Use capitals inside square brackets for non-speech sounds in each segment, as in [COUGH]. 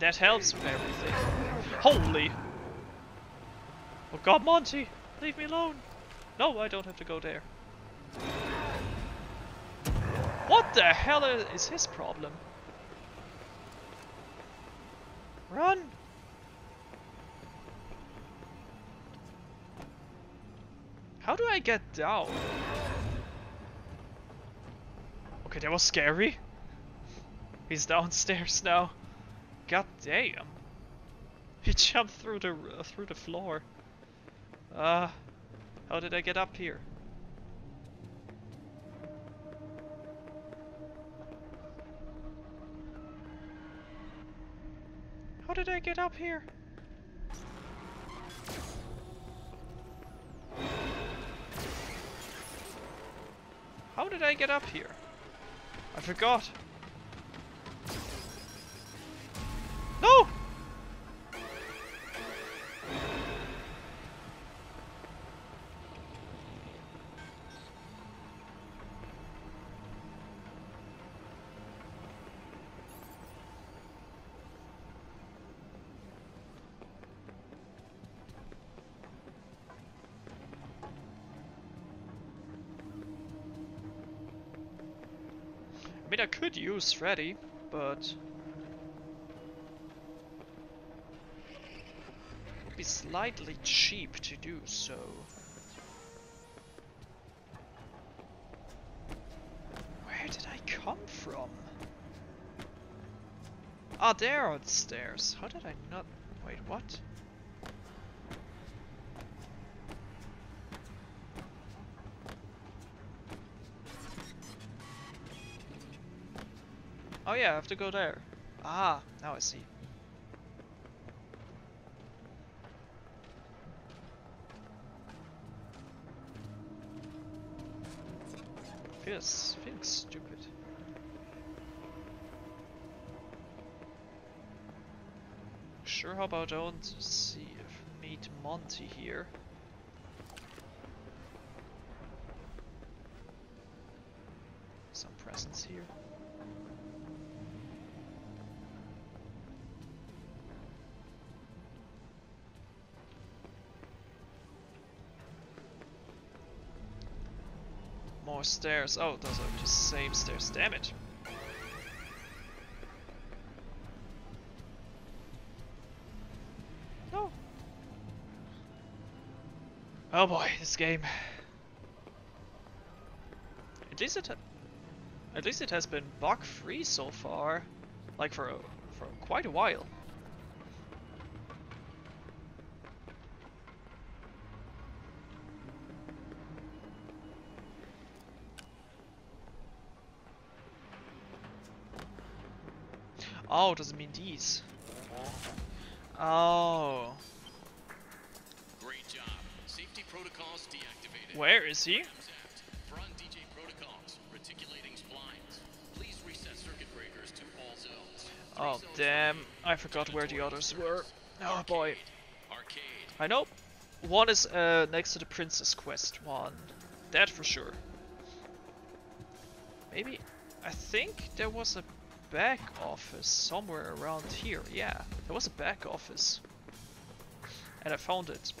That helps with everything. Holy! Oh god, Monty! Leave me alone! No, I don't have to go there. What the hell is his problem? Run! How do I get down? Okay, that was scary. He's downstairs now. God damn. [LAUGHS] He jumped through the uh, through the floor. Uh, how did I get up here? How did I get up here? How did I get up here? I forgot. No! I mean, I could use Freddy, but... It would be slightly cheap to do so. Where did I come from? Ah, there are the stairs. How did I not... Wait, what? Oh yeah, I have to go there. Ah, now I see. Feels feels stupid. Sure, how about I don't see if meet Monty here. Stairs. Oh, those are the same stairs. Damn it. No. Oh boy, this game. At least it, at least it has been bug free so far, like for for quite a while. Oh, doesn't mean these. Oh. Great job. Safety protocols deactivated. Where is he? Act. Front DJ protocols. Reticulating splines. Please reset circuit breakers to all zones. Three Oh, damn. I forgot where the others were. Oh boy. Arcade. I know. One is uh, next to the Princess Quest one. That for sure. Maybe. I think there was a back office somewhere around here. Yeah, there was a back office. And I found it.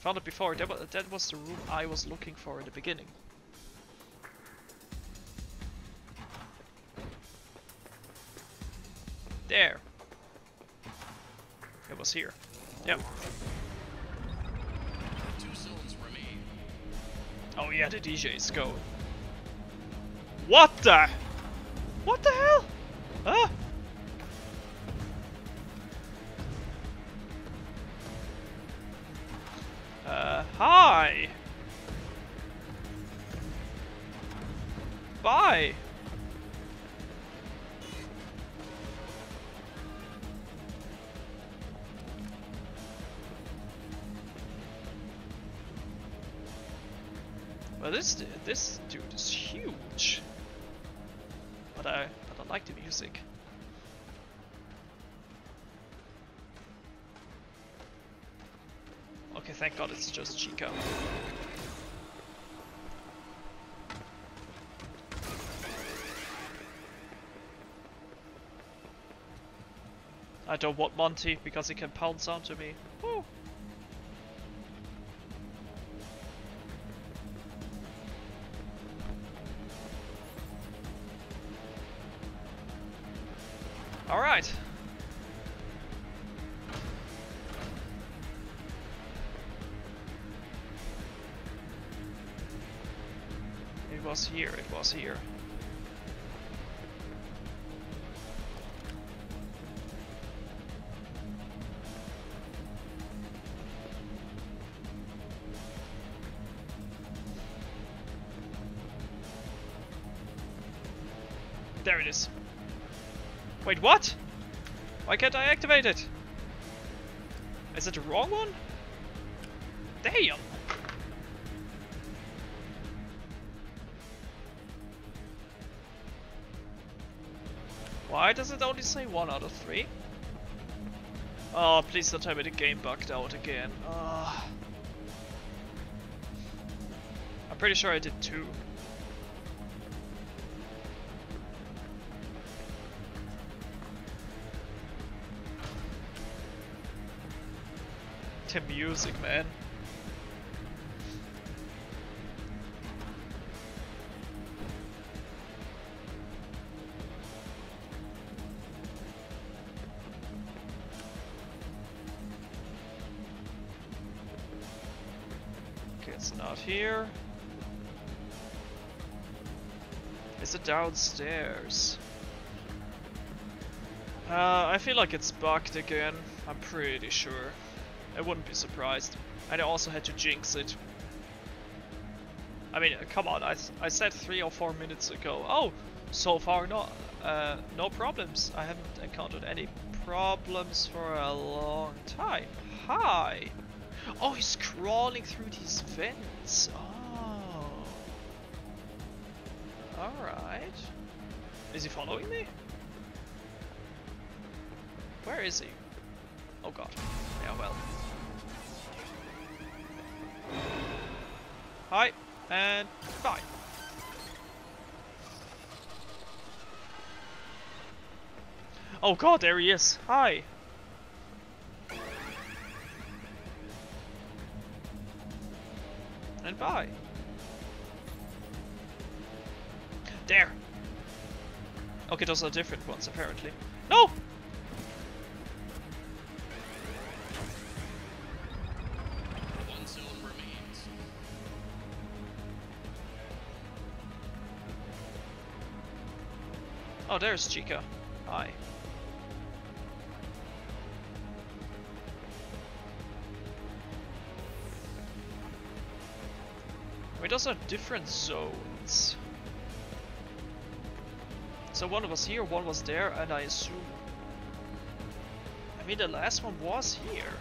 Found it before. That was, that was the room I was looking for in the beginning. There. It was here. Yep. Two zones remain. Oh yeah, the DJ's going. What the? What the hell? Huh? But I but I like the music. Okay, thank God it's just Chica. I don't want Monty because he can pounce onto me. Woo. Here, here. There it is. Wait, what? Why can't I activate it? Is it the wrong one? Damn! Why does it only say one out of three? Oh, please don't tell me the game bugged out again. Ugh. I'm pretty sure I did two. The music, man. Downstairs? Uh, I feel like it's bugged again. I'm pretty sure. I wouldn't be surprised. And I also had to jinx it. I mean, come on, I, I said three or four minutes ago. Oh, so far no, uh, no problems. I haven't encountered any problems for a long time. Hi! Oh, he's crawling through these vents. Is he following me? Where is he? Oh god. Yeah, well. Hi, and bye. Oh god, there he is. Hi. And bye. Okay, those are different ones apparently. No! Oh, there's Chica. Hi. Wait, those are different zones. So one was here, one was there, and I assume... I mean, the last one was here.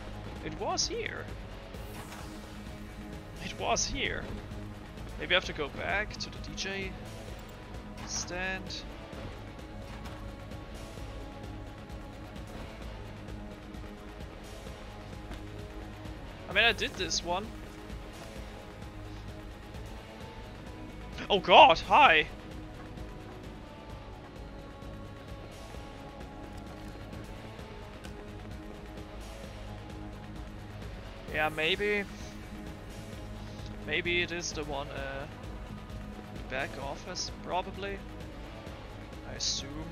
It was here. It was here. Maybe I have to go back to the DJ stand. I mean, I did this one. Oh god, hi! Yeah, maybe. Maybe it is the one uh, back office, probably. I assume.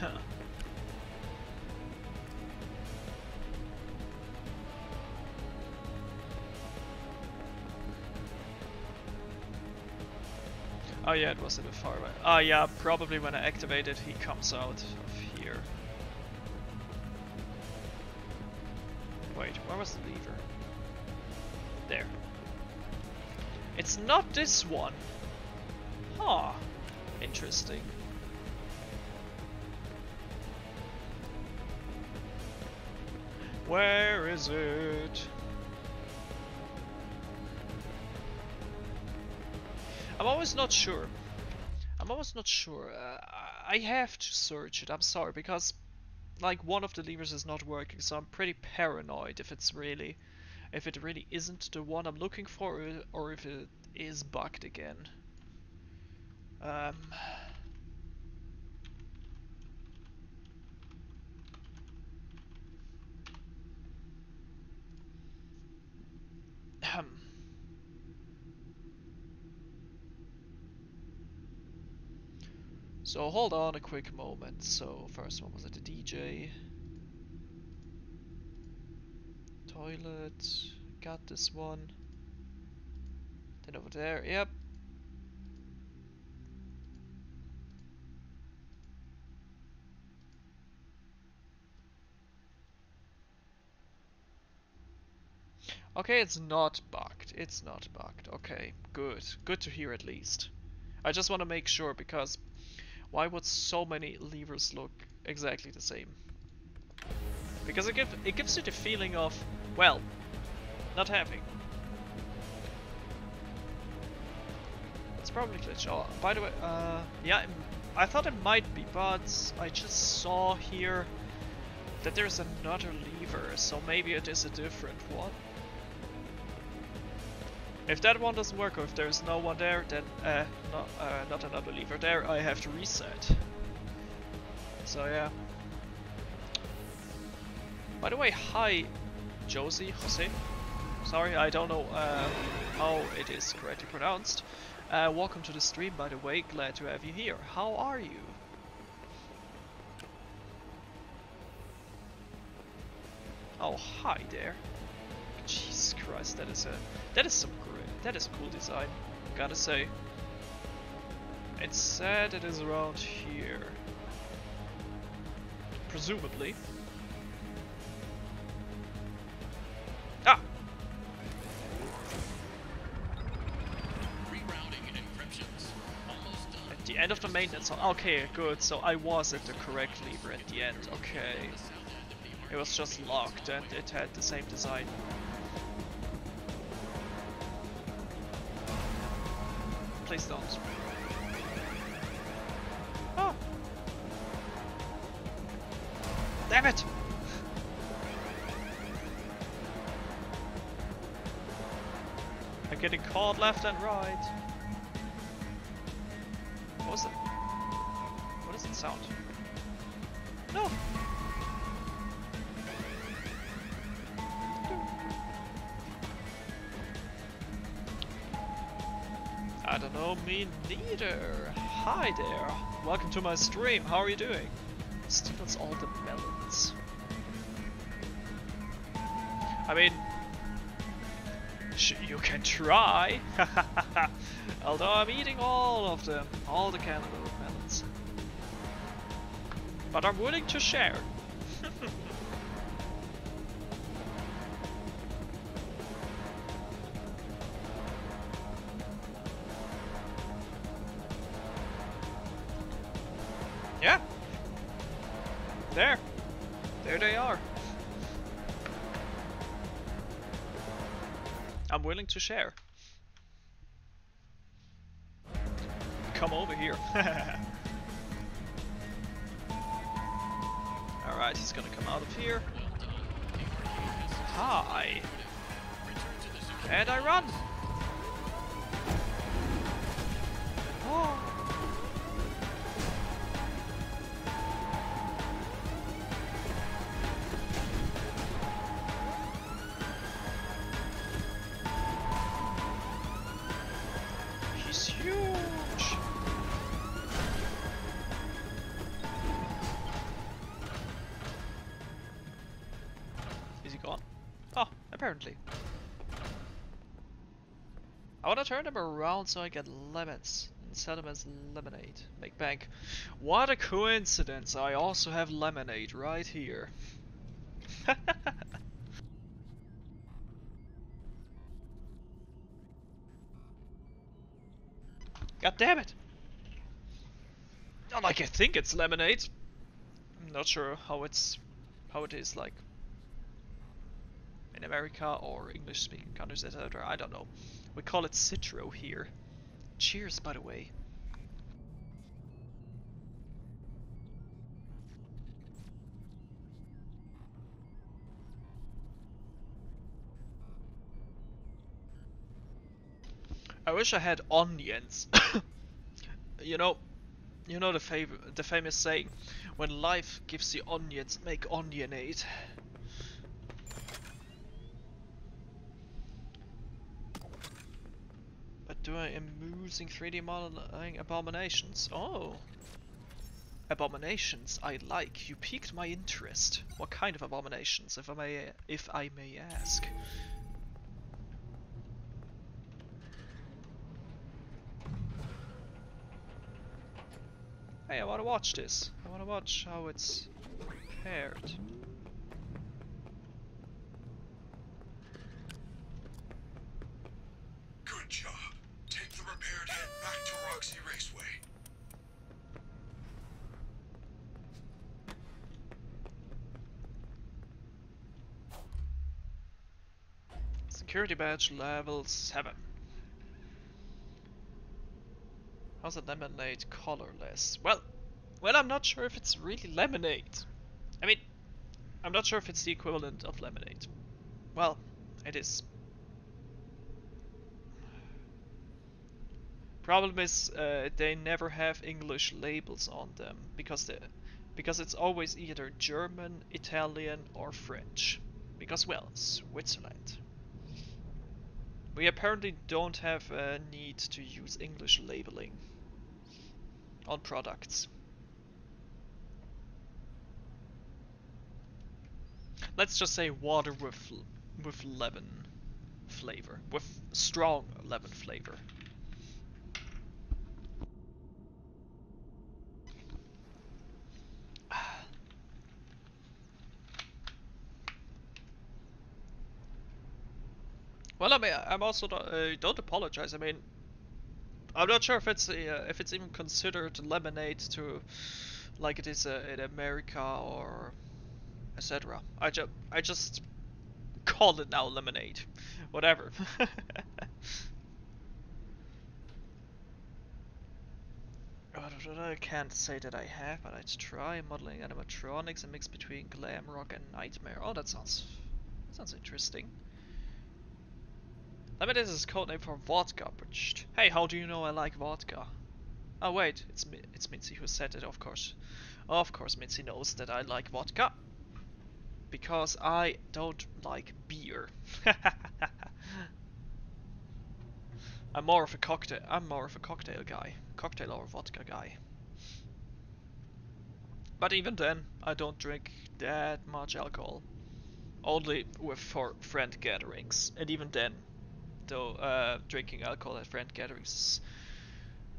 [LAUGHS] Oh yeah, it was a bit far away. Ah yeah, probably when I activate it, he comes out of here. Wait, where was the lever? There. It's not this one. Huh. Interesting. Where is it? I'm always not sure. I'm always not sure. Uh, I have to search it. I'm sorry because like one of the levers is not working, so I'm pretty paranoid if it's really if it really isn't the one I'm looking for or if it is bugged again. Um So hold on a quick moment. So first one was at the DJ. Toilet. Got this one. Then over there. Yep. Okay, it's not bugged. It's not bugged. Okay, good. Good to hear at least. I just want to make sure because why would so many levers look exactly the same? Because it, give, it gives you the feeling of, well, not having. It's probably glitch. Oh, by the way, uh, yeah, I thought it might be, but I just saw here that there's another lever, so maybe it is a different one. If that one doesn't work or if there's no one there, then uh, not, uh, not another lever there, I have to reset. So yeah. By the way, hi Josie, Jose. Sorry, I don't know uh, how it is correctly pronounced. Uh, welcome to the stream, by the way, glad to have you here. How are you? Oh, hi there. Jesus Christ, that is a that is some that is cool design, gotta say. It's said it is around here. Presumably. Ah! At the end of the maintenance. Okay, good. So I was at the correct lever at the end. Okay. It was just locked and it had the same design. Please don't. Oh! Damn it! I'm getting caught left and right. What was it? What does it sound? No! Me neither. Hi there. Welcome to my stream. How are you doing? Steals all the melons. I mean, you can try. [LAUGHS] Although I'm eating all of them, all the cantaloupe melons. But I'm willing to share. Alright, he's gonna come out of here. Hi. And I run. Oh. Them around so I get lemons and sell them as lemonade. Make bank. What a coincidence! I also have lemonade right here. [LAUGHS] God damn it! Not like I think it's lemonade. I'm not sure how it's how it is like in America or English speaking countries, etc. I don't know. We call it Citro here. Cheers, by the way. I wish I had onions. [COUGHS] you know, you know the fav the famous saying, when life gives you onions, make onionade. Do I am using 3D modeling abominations? Oh. Abominations I like. You piqued my interest. What kind of abominations, if I may if I may ask? Hey, I want to watch this. I want to watch how it's prepared. Good job. Take the repaired head back to Roxy Raceway. Level 7. How's a lemonade colorless? Well, well, I'm not sure if it's really lemonade. I mean, I'm not sure if it's the equivalent of lemonade. Well, it is. Problem is, uh, they never have English labels on them because the because it's always either German, Italian, or French. Because well, Switzerland. We apparently don't have a need to use English labeling on products. Let's just say water with with lemon flavor, with strong lemon flavor. Well, I mean, I'm also not, uh, don't apologize. I mean, I'm not sure if it's uh, if it's even considered lemonade to like it is uh, in America or etc. I just I just call it now lemonade, whatever. [LAUGHS] I can't say that I have, but I'd try modeling animatronics, a mix between glam rock and nightmare. Oh, that sounds sounds interesting. Lemonade is code name for vodka, but hey, how do you know I like vodka? Oh wait, it's it's Mitzi who said it, of course. Of course, Mitzi knows that I like vodka. Because I don't like beer. [LAUGHS] I'm more of a cocktail. I'm more of a cocktail guy, cocktail or vodka guy. But even then, I don't drink that much alcohol. Only with for friend gatherings, and even then, though uh, drinking alcohol at friend gatherings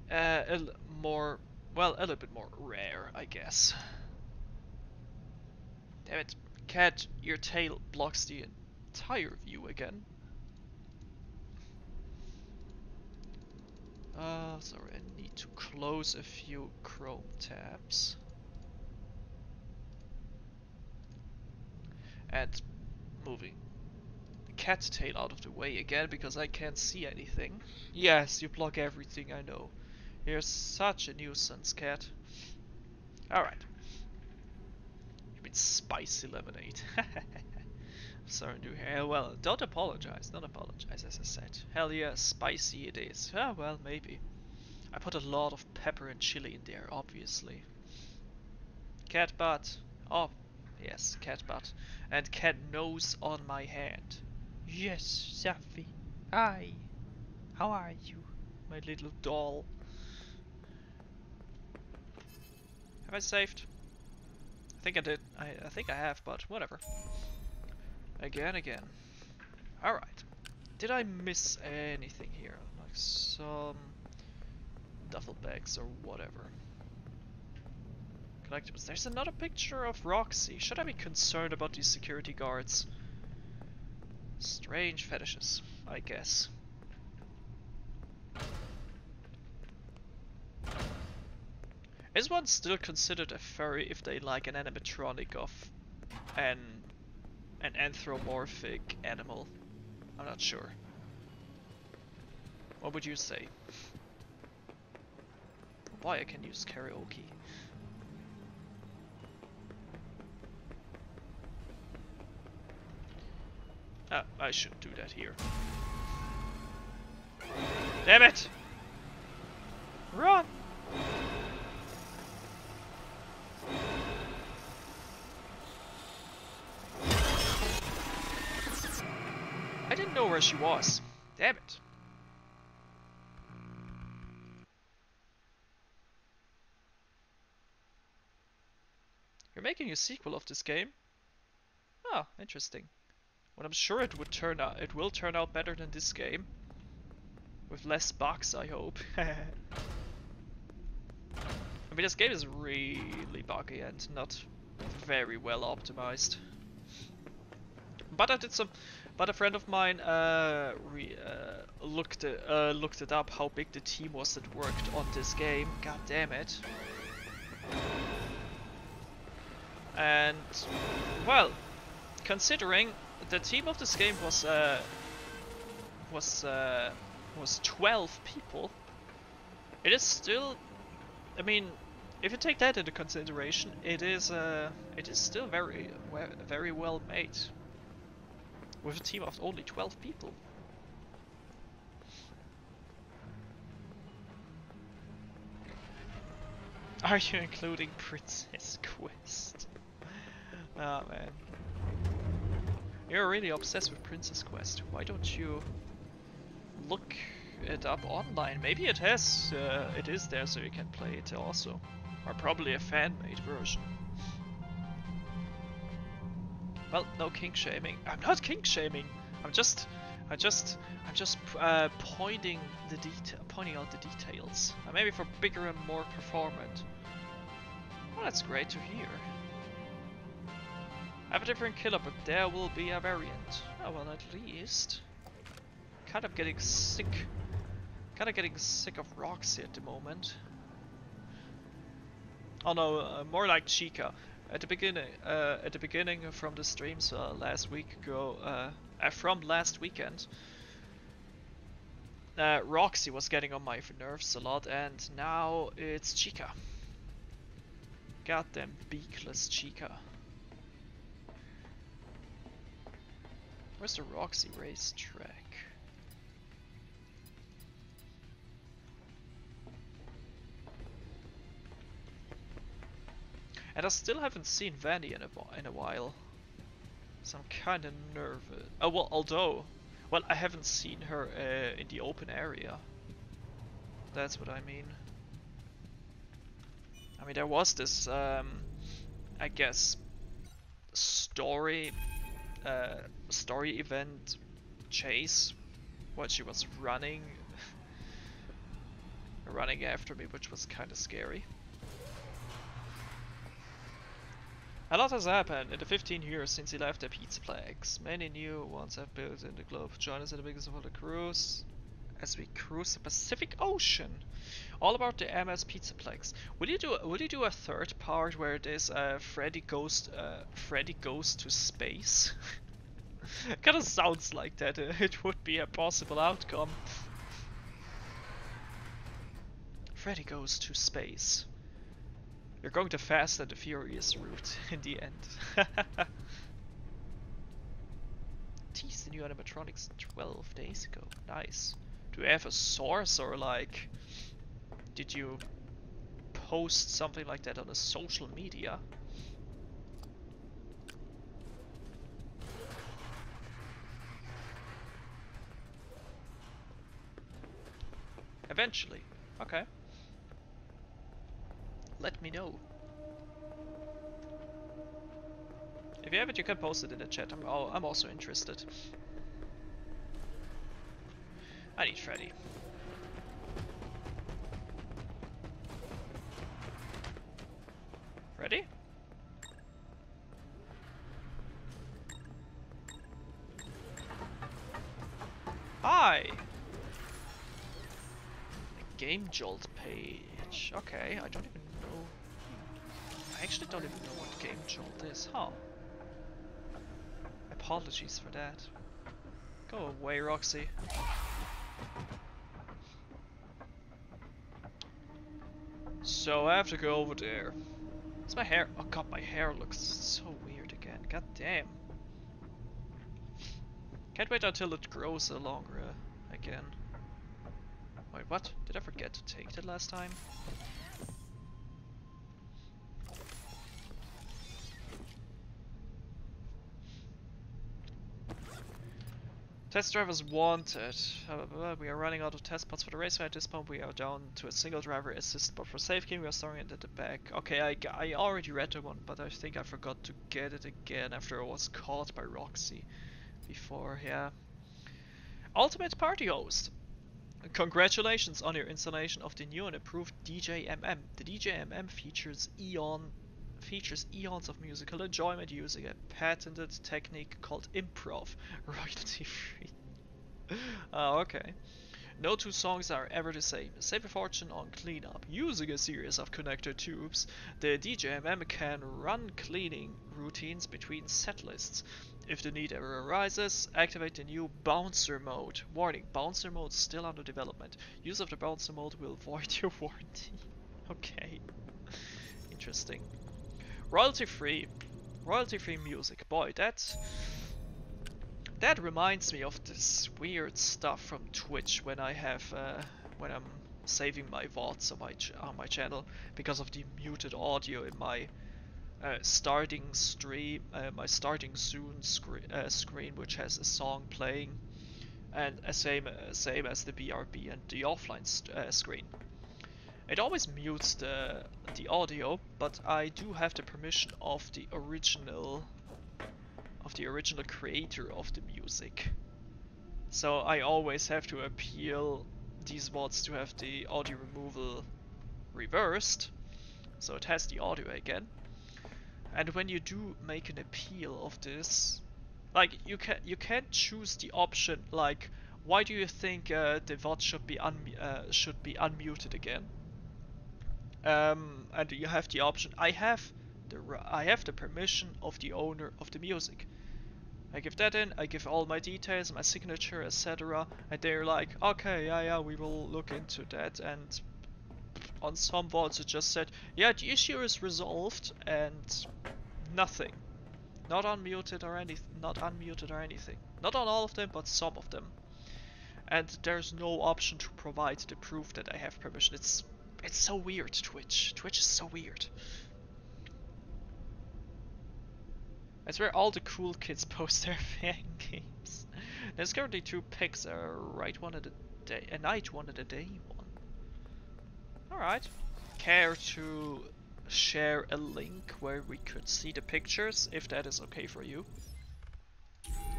is uh, a more, well, a little bit more rare, I guess. Damn it, cat, your tail blocks the entire view again. Uh, sorry, I need to close a few Chrome tabs. And moving cat tail out of the way again because I can't see anything. Yes, you block everything, I know. You're such a nuisance, cat. Alright. You mean spicy lemonade. [LAUGHS] Sorry to hear. Well, don't apologize. Don't apologize, as I said. Hell yeah, spicy it is. Ah, well, maybe. I put a lot of pepper and chili in there, obviously. Cat butt. Oh, yes, cat butt. And cat nose on my hand. Yes, Safi. Hi. How are you, my little doll? Have I saved? I think I did. I, I think I have, but whatever. Again, again. Alright. Did I miss anything here? Like some duffel bags or whatever. Collectibles. There's another picture of Roxy. Should I be concerned about these security guards? Strange fetishes, I guess. Is one still considered a furry if they like an animatronic of an an anthropomorphic animal? I'm not sure. What would you say? Boy, I can use karaoke. Ah, I shouldn't do that here. Damn it! Run! I didn't know where she was. Damn it. You're making a sequel of this game? Oh, interesting. Well, I'm sure it would turn out it will turn out better than this game. With less bugs, I hope. [LAUGHS] I mean, this game is really buggy and not very well optimized. But I did some. But a friend of mine uh, re, uh, looked uh, looked it up how big the team was that worked on this game. God damn it! And well, considering the team of this game was uh, was uh, was 12 people, it is still. I mean, if you take that into consideration, it is uh, it is still very very well made with a team of only 12 people. Are you including Princess [LAUGHS] Quest? [LAUGHS] Oh man. You're really obsessed with Princess Quest. Why don't you look it up online? Maybe it has, uh, it is there so you can play it also. Or probably a fan-made version. Well, no kink shaming. I'm not kink shaming. I'm just, I just, I'm just uh, pointing the detail, pointing out the details. Uh, maybe for bigger and more performant. Well, that's great to hear. I have a different killer, but there will be a variant. Oh well, at least. Kind of getting sick. Kind of getting sick of Roxy at the moment. Oh no, uh, more like Chica. At the beginning, uh, at the beginning from the streams uh, last week ago, uh, uh, from last weekend, uh, Roxy was getting on my nerves a lot, and now it's Chica. Goddamn beakless Chica. Where's the Roxy racetrack? And I still haven't seen Vanny in a, in a while. So I'm kinda nervous. Oh well, although, well I haven't seen her uh, in the open area. That's what I mean. I mean there was this, um, I guess, story, uh, story event chase, what she was running, [LAUGHS] running after me, which was kind of scary. A lot has happened in the 15 years since he left the Pizzaplex. Many new ones have built in the globe. Join us in the biggest of all the cruise as we cruise the Pacific Ocean. All about the MS Pizzaplex. Will you do will you do a third part where this uh, Freddy goes uh, Freddy goes to space? [LAUGHS] [LAUGHS] Kinda sounds like that. Uh, [LAUGHS] it would be a possible outcome. Freddy goes to space. You're going the Fast and the Furious route [LAUGHS] in the end. Teased the new animatronics 12 days ago. Nice. Do you have a source or like... Did you post something like that on a social media? Eventually. Okay let me know. If you have it, you can post it in the chat. I'm, I'm also interested. I need Freddy. Ready? Hi! Game Jolt page. Okay, I don't even know I actually don't even know what Game Jolt is, huh? Apologies for that. Go away, Roxy. So I have to go over there. It's my hair. Oh god, my hair looks so weird again. God damn. Can't wait until it grows longer uh, again. Wait, what? Did I forget to take that last time? Test drivers wanted. We are running out of test spots for the raceway. At this point, we are down to a single driver assist spot for safety. We are storing it at the back. Okay, I, I already read the one, but I think I forgot to get it again after I was caught by Roxy before. Yeah. Ultimate Party Host. Congratulations on your installation of the new and improved DJMM. The DJMM features Eon features eons of musical enjoyment using a patented technique called improv, [LAUGHS] royalty free. oh, okay. No two songs are ever the same. Save a fortune on cleanup. Using a series of connector tubes, the DJMM can run cleaning routines between set lists. If the need ever arises, activate the new Bouncer mode. Warning, Bouncer mode still under development. Use of the Bouncer mode will void [LAUGHS] your warranty. okay. Interesting. Royalty free. Royalty free music. Boy, that that reminds me of this weird stuff from Twitch when I have uh, when I'm saving my VODs on my on my channel because of the muted audio in my uh, starting stream, uh, my starting soon scre uh, screen, which has a song playing, and uh, same same as the BRB and the offline uh, screen. It always mutes the, the audio, but I do have the permission of the original of the original creator of the music. So I always have to appeal these mods to have the audio removal reversed. So it has the audio again. And when you do make an appeal of this, like you can you can choose the option like why do you think uh, the VOD should be un uh, should be unmuted again? um, and you have the option. I have the I have the permission of the owner of the music. I give that in, I give all my details, my signature, etc. And they're like, okay, yeah, yeah, we will look into that. And on some VODs it just said, yeah, the issue is resolved, and nothing. Not unmuted or anything. Not unmuted or anything. Not on all of them, but some of them. And there's no option to provide the proof that I have permission. It's it's so weird, Twitch. Twitch is so weird. That's where all the cool kids [LAUGHS] post their [LAUGHS] fan games. There's currently two picks, a right one and a day, a night one and a day one. Alright. Care to share a link where we could see the pictures, if that is okay for you?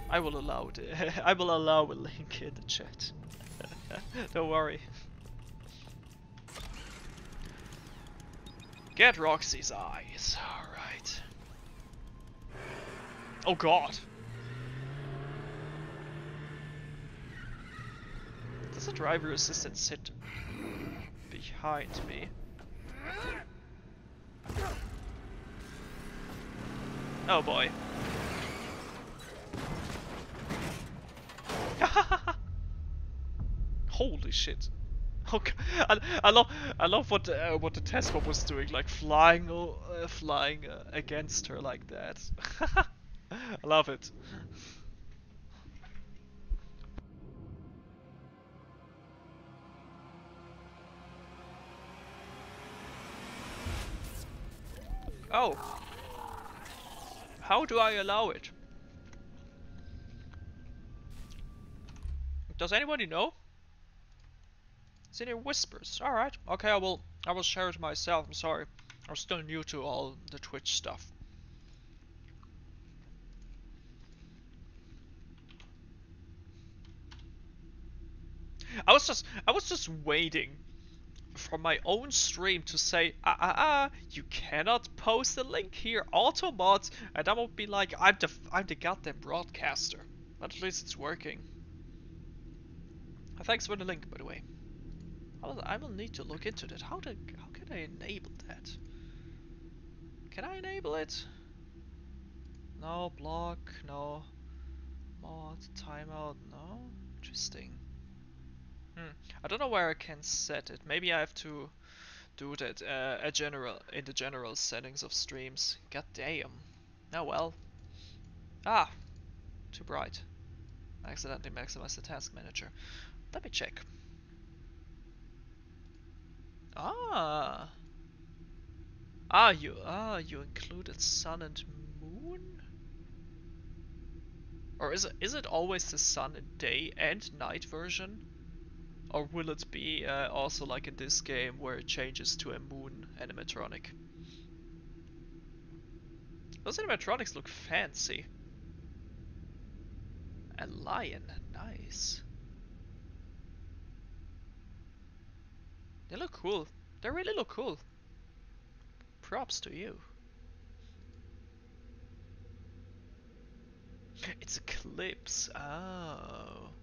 I will allow it. [LAUGHS] I will allow a link in the chat. Don't worry. Get Roxy's eyes. Alright. Oh god. Does the driver assistant sit behind me? Oh boy. [LAUGHS] Holy shit. Okay, I, I love I love what uh, what the mob was doing, like flying uh, flying uh, against her like that. [LAUGHS] I love it. Oh. How do I allow it? Does anybody know? It's City Whispers. Alright. Okay, I will I will share it myself. I'm sorry. I'm still new to all the Twitch stuff. I was just I was just waiting for my own stream to say ah ah ah you cannot post a link here autobots and I won't be like I'm the I'm the goddamn broadcaster but at least it's working thanks for the link by the way I will, I will need to look into that. How, to, how can I enable that? Can I enable it? No, block, no. Mod, timeout, no? Interesting. Hmm. I don't know where I can set it. Maybe I have to do that uh, a general in the general settings of streams. God damn. Oh well. Ah, too bright. I accidentally maximized the task manager. Let me check. Ah. Ah, you ah you included sun and moon. Or is it is it always the sun and day and night version? Or will it be uh, also like in this game where it changes to a moon animatronic? Those animatronics look fancy. A lion, nice. They look cool. They really look cool. Props to you. It's Eclipse. Oh.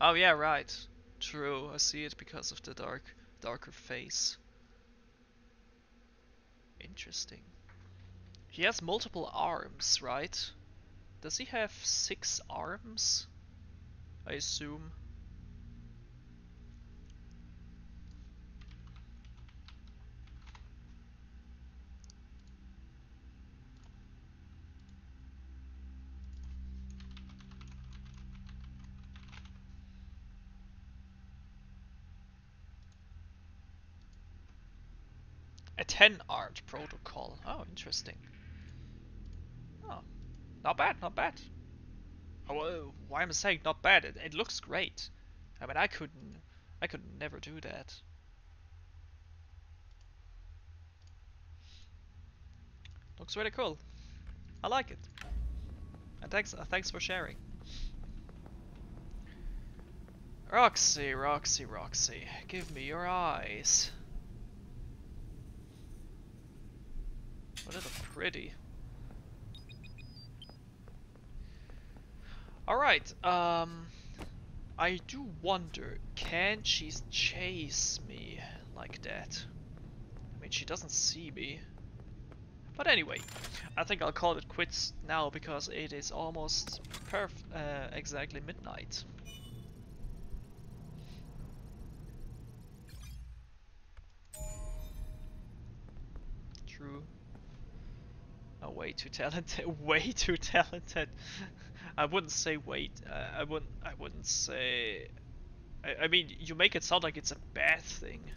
Oh yeah, right. True, I see it because of the dark, darker face. Interesting. He has multiple arms, right? Does he have six arms? I assume. A 10 art protocol. Oh, interesting. Oh, not bad, not bad. Oh, why am I saying not bad? It, it looks great. I mean, I couldn't, I could never do that. Looks really cool. I like it. And thanks, uh, thanks for sharing. Roxy, Roxy, Roxy, give me your eyes. Are they pretty? Alright, um... I do wonder, can she chase me like that? I mean, she doesn't see me. But anyway, I think I'll call it quits now because it is almost perf uh, exactly midnight. True. Oh, way too talented. [LAUGHS] way too talented. I wouldn't say wait. Uh, I wouldn't. I wouldn't say. I, I mean, you make it sound like it's a bad thing.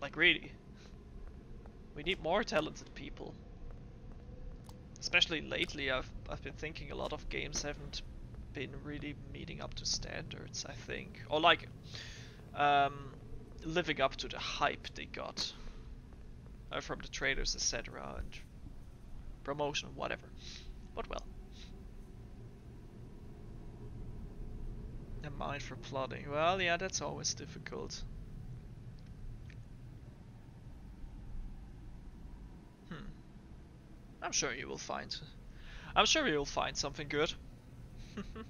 Like really. We need more talented people. Especially lately, I've I've been thinking a lot of games haven't been really meeting up to standards. I think, or like, um, living up to the hype they got uh, from the traders, etc. and promotion, whatever. But well. A mind for plotting. Well, yeah, that's always difficult. Hmm. I'm sure you will find. I'm sure you will find something good. [LAUGHS]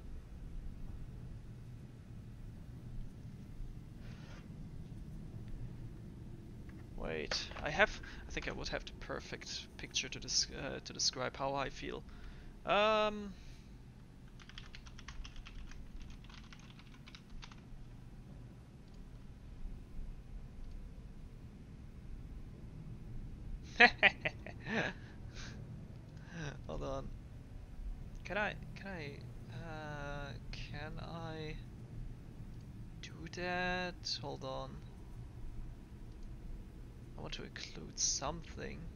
Wait, I have. I think I would have the perfect picture to des uh, to describe how I feel. Um. [LAUGHS] Hold on. Can I? Can I? Uh, can I do that? Hold on. I want to include something.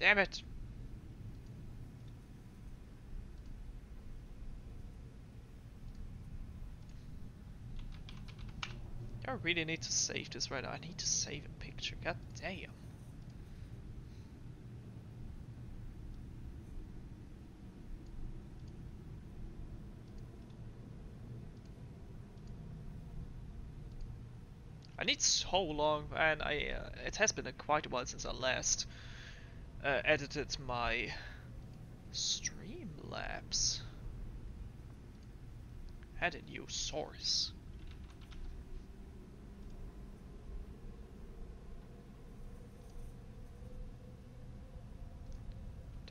Damn it! Really need to save this right now. I need to save a picture. God damn. I need so long, and I uh, it has been a quite a while since I last uh, edited my Streamlabs. Had a new source.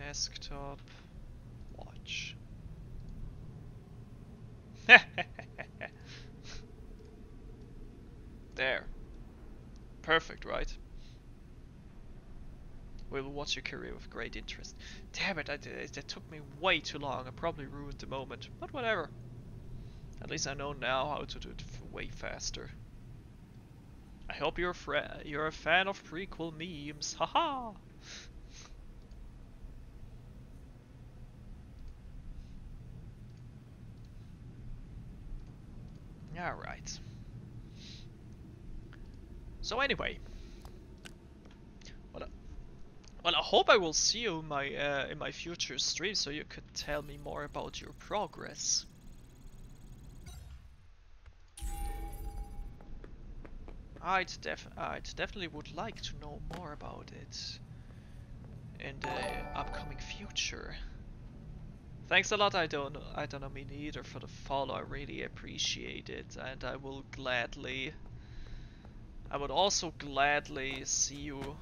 Desktop, watch. [LAUGHS] there. Perfect, right? We will watch your career with great interest. Damn it, I, that took me way too long. I probably ruined the moment, but whatever. At least I know now how to do it way faster. I hope you're a, you're a fan of prequel memes. Haha! Alright. So anyway. Well, well, I hope I will see you in my, uh, in my future stream so you could tell me more about your progress. I'd, def I'd definitely would like to know more about it in the upcoming future. Thanks a lot, I don't I don't know me neither for the follow, I really appreciate it and I will gladly I would also gladly see you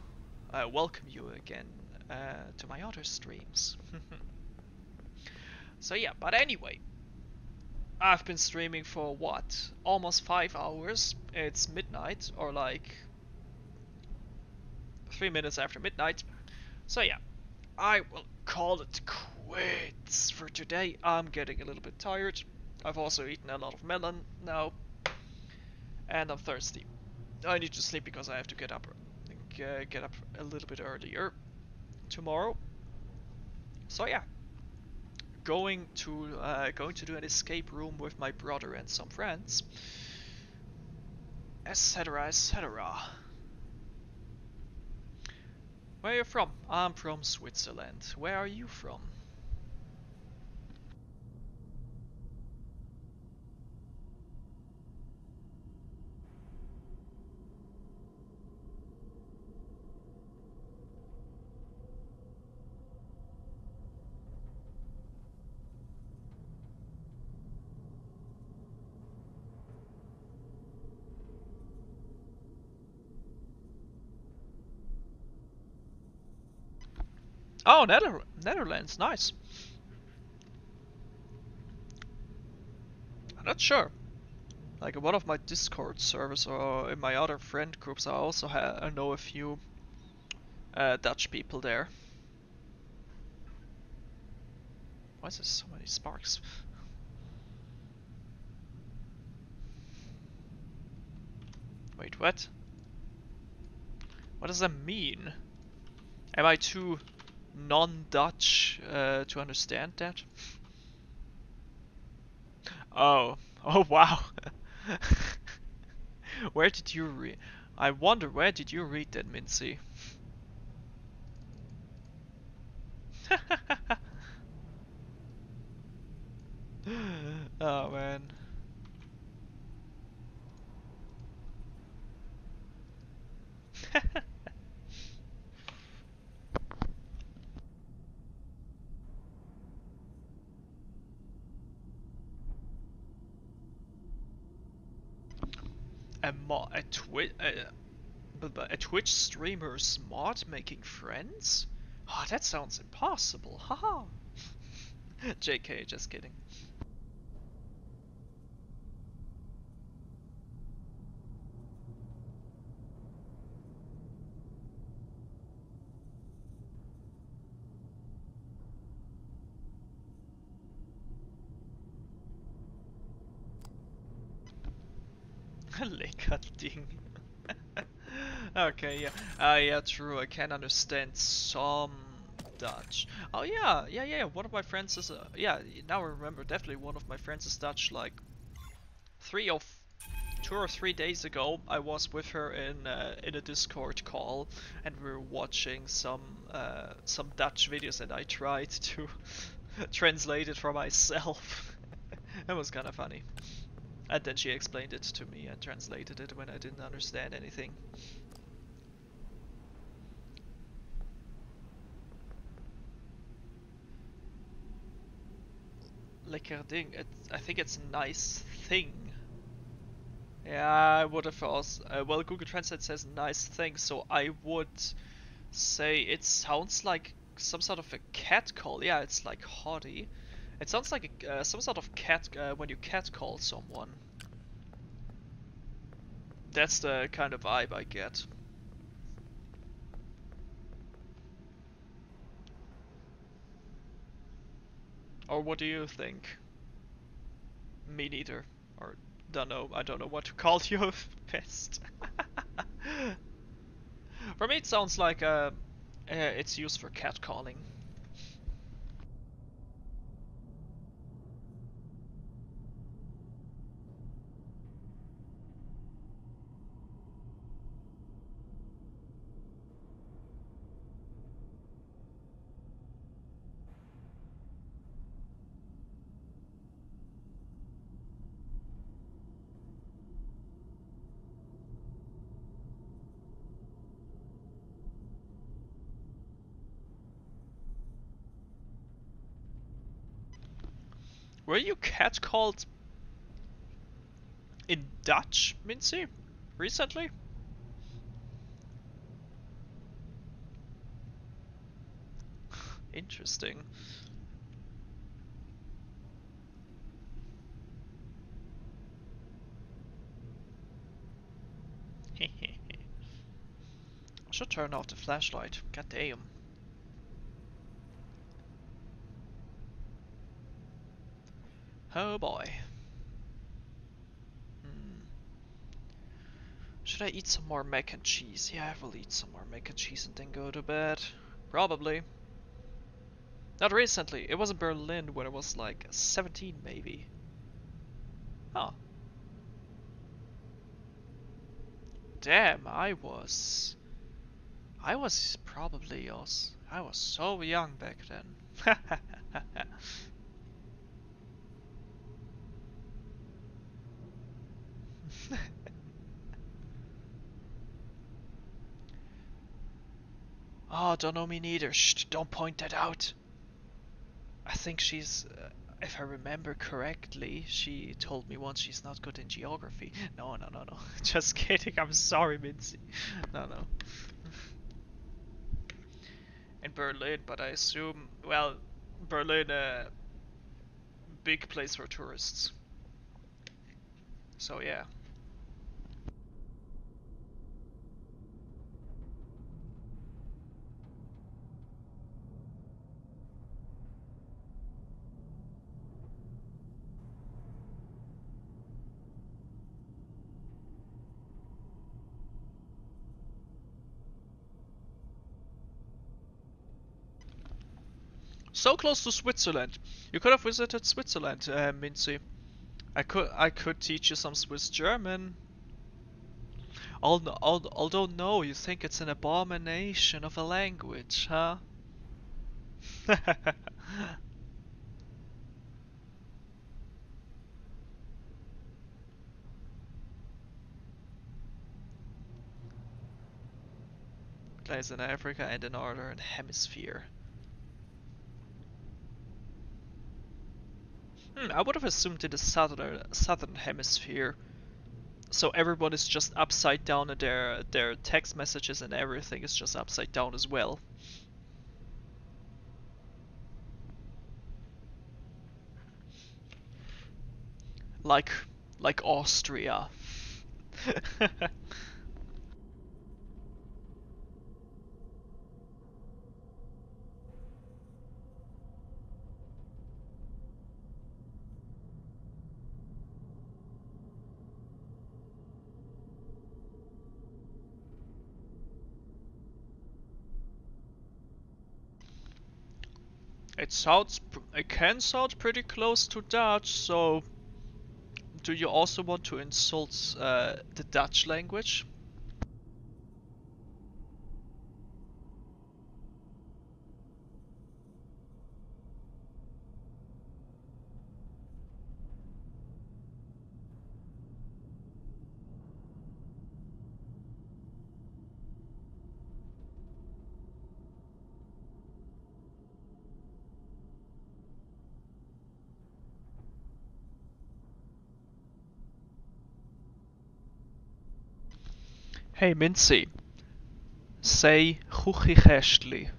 uh, welcome you again uh, to my other streams. [LAUGHS] so yeah, but anyway, I've been streaming for what? Almost five hours. It's midnight, or like three minutes after midnight. So yeah, I will call it for today. I'm getting a little bit tired. I've also eaten a lot of melon now, and I'm thirsty. I need to sleep because I have to get up, uh, get up a little bit earlier tomorrow. So yeah, going to uh, going to do an escape room with my brother and some friends, etc. etc. Where are you from? I'm from Switzerland. Where are you from? Oh, Nether Netherlands, nice. I'm not sure. Like one of my Discord servers or in my other friend groups, I also I know a few uh, Dutch people there. Why is there so many sparks? Wait, what? What does that mean? Am I too non-Dutch uh, to understand that? Oh, [LAUGHS] oh wow. [LAUGHS] where did you read? I wonder where did you read that, Mincy? [LAUGHS] oh man. A a, a Twitch streamer's mod making friends? Oh, that sounds impossible. Haha. [LAUGHS] JK, just kidding. [LAUGHS] Leckerding. [LAUGHS] okay, yeah. Uh, yeah, true. I can understand some Dutch. Oh yeah, yeah, yeah. One of my friends is, uh, yeah. Now I remember. Definitely one of my friends is Dutch. Like three or two or three days ago, I was with her in uh, in a Discord call, and we were watching some uh, some Dutch videos, and I tried to [LAUGHS] translate it for myself. it was kind of funny. And then she explained it to me and translated it when I didn't understand anything. Lekker ding. It, I think it's a nice thing. Yeah, I would have. Uh, well, Google Translate says nice thing, so I would say it sounds like some sort of a cat call. Yeah, it's like haughty. It sounds like a, uh, some sort of cat uh, when you cat call someone. That's the kind of vibe I get. Or what do you think? Me neither. Or don't know. I don't know what to call [LAUGHS] you best. [LAUGHS] for me, it sounds like uh, uh, it's used for catcalling. Were you catcalled in Dutch, Mincy, recently? [SIGHS] Interesting. [LAUGHS] I should turn off the flashlight. God damn. Oh boy. Hmm. Should I eat some more mac and cheese? Yeah, I will eat some more mac and cheese and then go to bed. Probably. Not recently. It was in Berlin when I was like 17 maybe. Oh. Damn, I was... I was probably... Was, I was so young back then. [LAUGHS] oh, don't know me neither. Shh, don't point that out. I think she's, uh, if I remember correctly, she told me once she's not good in geography. No, no, no, no. [LAUGHS] Just kidding. I'm sorry, Mincy. No, no. in Berlin, but I assume, well, Berlin, a uh, big place for tourists. So yeah. So close to Switzerland. You could have visited Switzerland, uh, Mincy. I could I could teach you some Swiss German. Although, no, you think it's an abomination of a language, huh? [LAUGHS] Lies in Africa and the Northern Hemisphere. Hmm, I would have assumed in the southern southern hemisphere. So everyone is just upside down and their their text messages and everything is just upside down as well. Like like Austria. [LAUGHS] It sounds, it can sound pretty close to Dutch, so do you also want to insult uh, the Dutch language? Hey Mincy. Say Chuchichäschtli.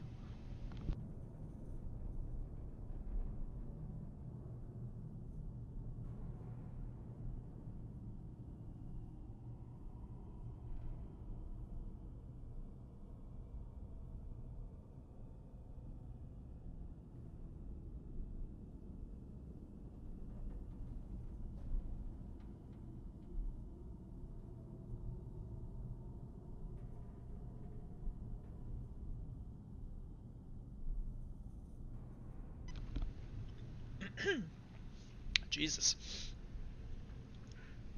[CLEARS THROAT] Jesus.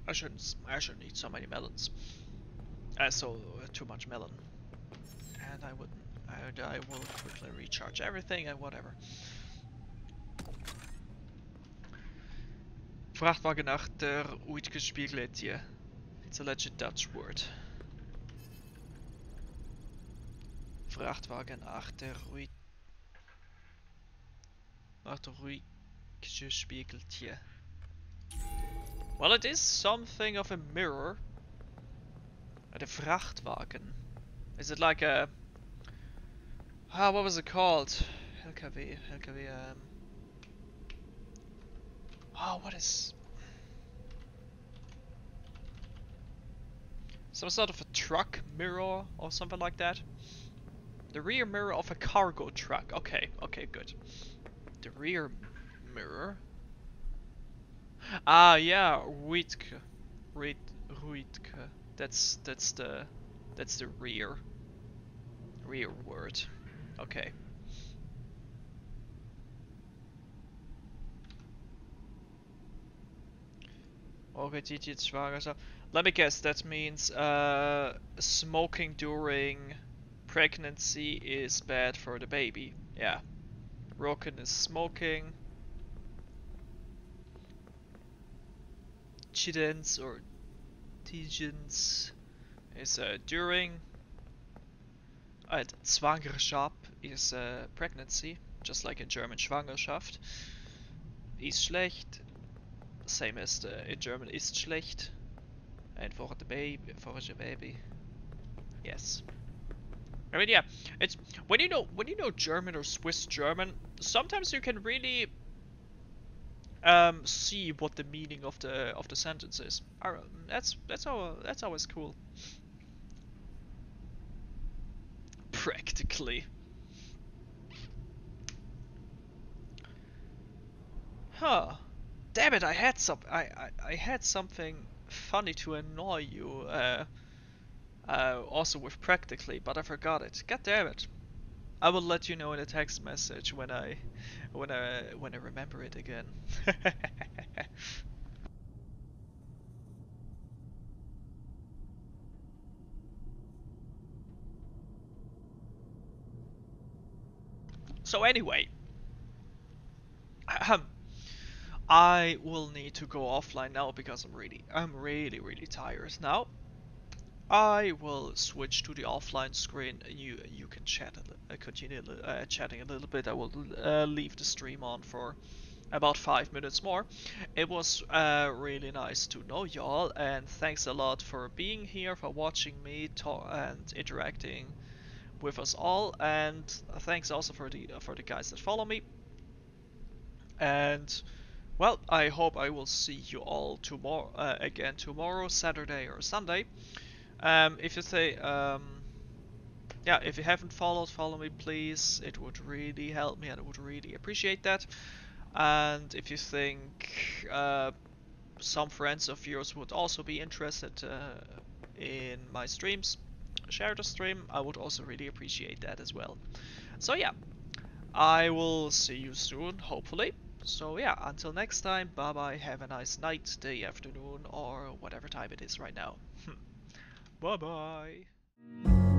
I shouldn't. I shouldn't eat so many melons. Uh, so uh, too much melon. And I wouldn't. I, I will quickly recharge everything and whatever. Vrachtwagen achter uitgespiegeletje. It's a legit Dutch word. Vrachtwagen achter uit. Achter uitgespiegeltje. Well, it is something of a mirror. At a Vrachtwagen. Is it like a... Ah, what was it called? LKW, LKW, um... Oh, what is... Some sort of a truck mirror or something like that? The rear mirror of a cargo truck. Okay, okay, good. The rear mirror? Ah, yeah, Ruitke. Ruit, Ruitke. That's that's the that's the rear rear word. Okay. Schwager. Let me guess, that means uh, smoking during pregnancy is bad for the baby. Yeah. Roken is smoking. Chidens or Tigens is uh, during. And Zwangerschap is uh, pregnancy, just like in German Schwangerschaft. Ist schlecht, same as the, in German ist schlecht. And for the baby, for the baby, yes. I mean, yeah, it's when you know when you know German or Swiss German, sometimes you can really um, see what the meaning of the of the sentence is. Alright, that's that's all. That's always cool. Practically. Huh. Damn it! I had some. I I, I had something funny to annoy you. Uh, uh, also with practically, but I forgot it. God damn it! I will let you know in a text message when I when I when I remember it again. [LAUGHS] so anyway, I will need to go offline now because I'm really I'm really really tired now. I will switch to the offline screen. You you can chat uh, continue uh, chatting a little bit. I will uh, leave the stream on for about five minutes more. It was uh, really nice to know y'all, and thanks a lot for being here, for watching me talk and interacting with us all. And thanks also for the for the guys that follow me. And well, I hope I will see you all tomorrow uh, again tomorrow, Saturday or Sunday. Um, if you say, um, yeah, if you haven't followed, follow me, please. It would really help me, and I would really appreciate that. And if you think uh, some friends of yours would also be interested uh, in my streams, share the stream. I would also really appreciate that as well. So yeah, I will see you soon, hopefully. So yeah, until next time, bye bye, have a nice night, day, afternoon, or whatever time it is right now. Bye bye.